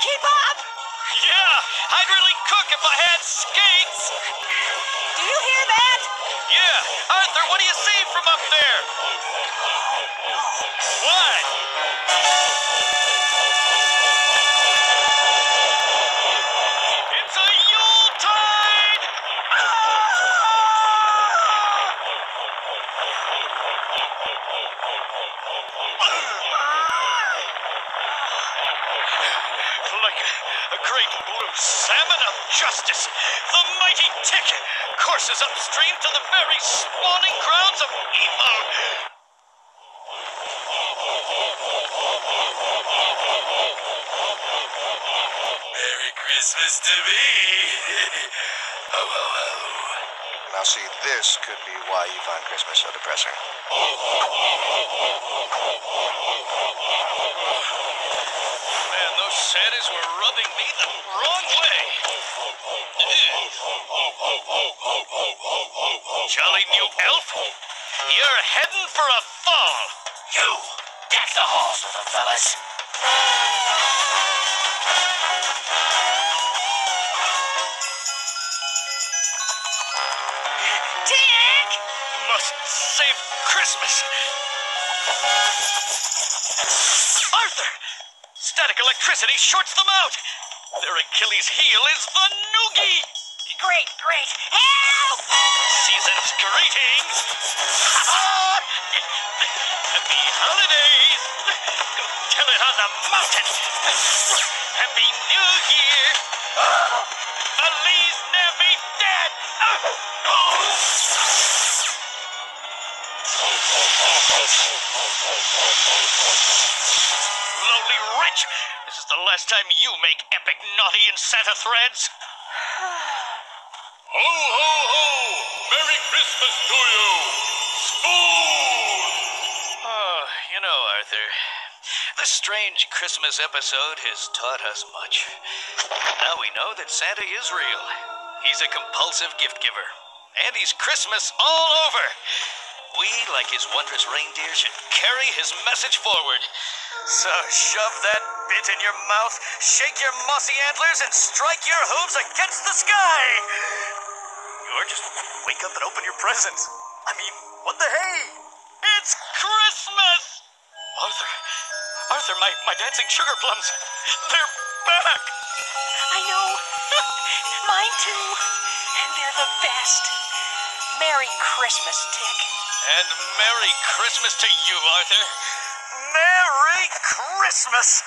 keep up. Yeah, I'd really cook if I had skates. Do you hear that? Yeah, Arthur, what do you see from up there? Great blue salmon of justice, the mighty tick courses upstream to the very spawning grounds of evil. Merry Christmas to me. ho, ho, ho. Now, see, this could be why you find Christmas so depressing. Santas were rubbing me the wrong way. Jolly new elf, you're heading for a fall. You, deck the halls with them, fellas. Tick! Must save Christmas. Arthur! Static electricity shorts them out. Their Achilles heel is the noogie. Great, great. Help! Season's greetings. Happy holidays. Go tell it on the mountain. Happy New Year. Feliz Navidad. Lowly This is the last time you make epic naughty and Santa threads. Ho, ho, ho! Merry Christmas to you! Spoon! Oh, you know, Arthur, this strange Christmas episode has taught us much. Now we know that Santa is real. He's a compulsive gift giver. And he's Christmas all over. We, like his wondrous reindeer, should carry his message forward. So shove that bit in your mouth, shake your mossy antlers, and strike your hooves against the sky! Or just wake up and open your presents. I mean, what the hey? It's Christmas! Arthur, Arthur, my, my dancing sugar plums, they're back! I know. Mine too. And they're the best. Merry Christmas, Tick. And Merry Christmas to you, Arthur. Merry Christmas!